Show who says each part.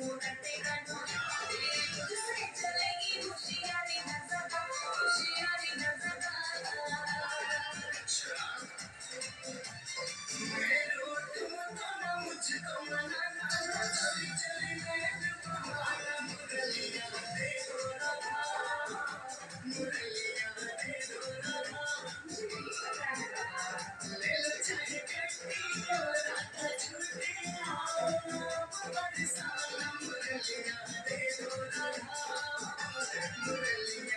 Speaker 1: cool and
Speaker 2: ಮುರಳಿಯ ದೇವರ ಮುರಳಿಯ